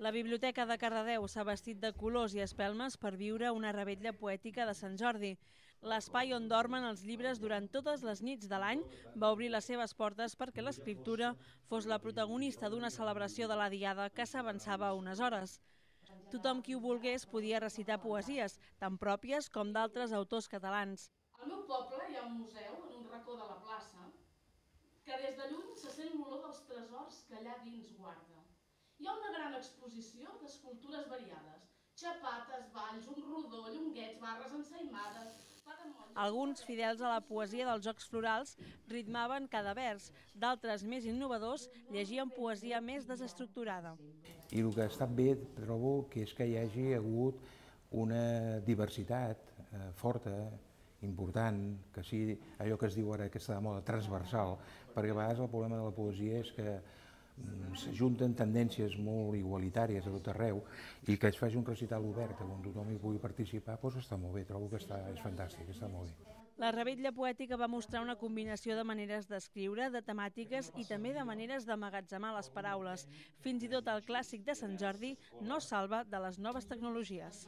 La Biblioteca de Cardedeu s'ha vestit de colors i espelmes per viure una rebetlla poètica de Sant Jordi. L'espai on dormen els llibres durant totes les nits de l'any va obrir les seves portes perquè l'escriptura fos la protagonista d'una celebració de la Diada que s'avançava unes hores. Tothom qui ho volgués podia recitar poesies, tant pròpies com d'altres autors catalans. Al meu poble hi ha un museu en un racó de la plaça que des de lluny se sent l'olor dels tresors que allà dins guarda. Hi ha una gran exposició d'escultures variades, xapates, valls, un rodó, llonguets, barres ensaïmades, alguns, fidels a la poesia dels Jocs Florals, ritmaven cada vers. D'altres, més innovadors, llegien poesia més desestructurada. I el que ha estat bé, trobo, que és que hi hagi hagut una diversitat eh, forta, important, que sigui allò que es diu ara aquesta de moda transversal, perquè a vegades el problema de la poesia és que s'ajunten tendències molt igualitàries a tot arreu i que es faci un recital obert on tothom hi pugui participar, doncs està molt bé, trobo que està, és fantàstic, està molt bé. La rebetlla poètica va mostrar una combinació de maneres d'escriure, de temàtiques i també de maneres d'amagatzemar les paraules. Fins i tot el clàssic de Sant Jordi no salva de les noves tecnologies.